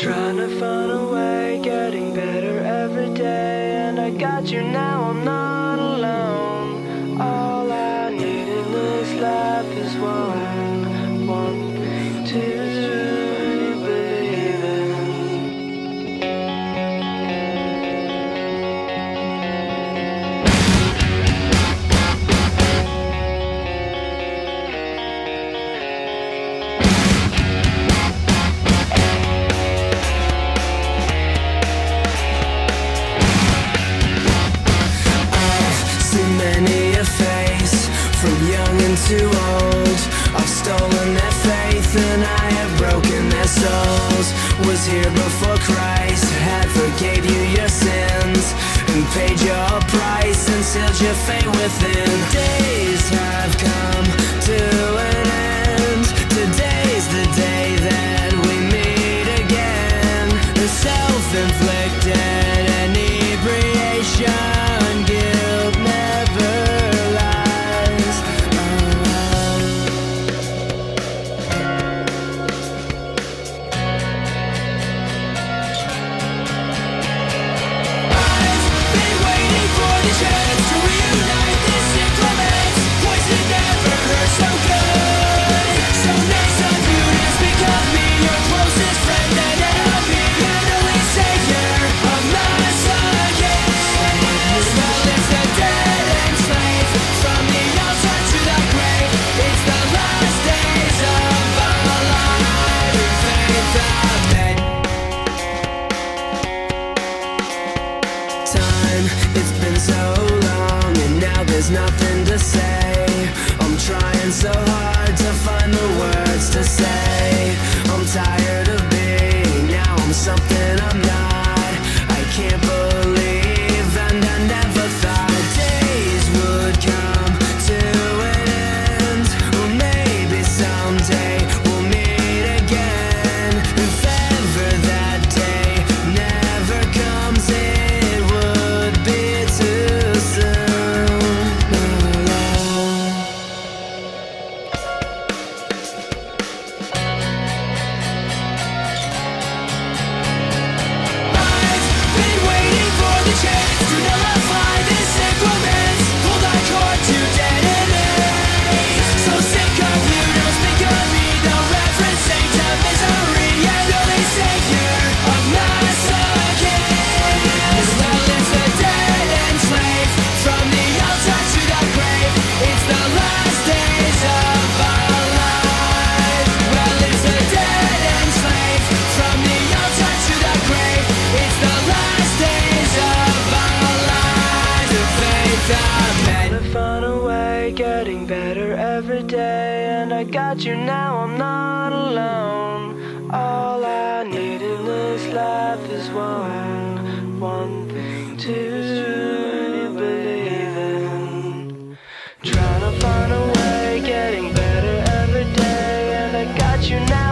Trying to find a too old. I've stolen their faith and I have broken their souls. Was here before Christ, had forgave you your sins And paid your price and sealed your fate within. Days not diamond. I found a way, getting better every day, and I got you now. I'm not alone. All I need in this life is one, one thing to believe in. Trying to find a way, getting better every day, and I got you now.